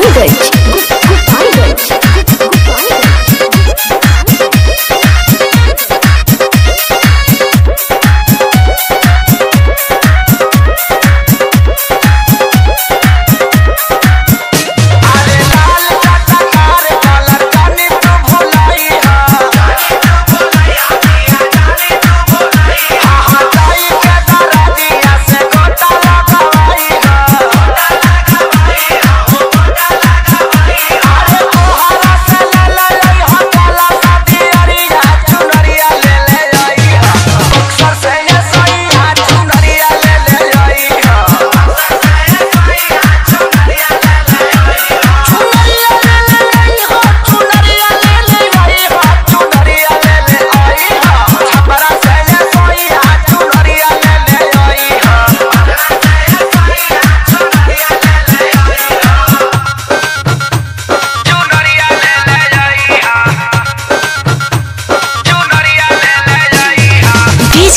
arrogante.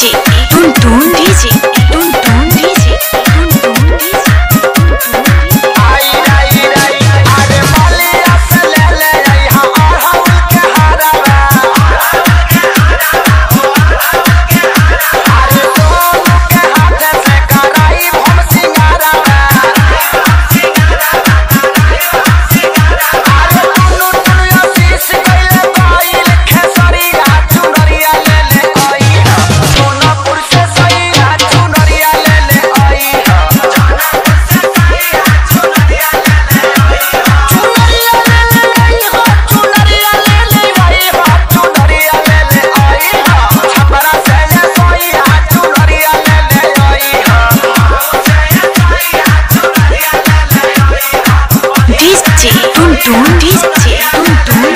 DJ टून DJ, boom boom DJ, boom boom.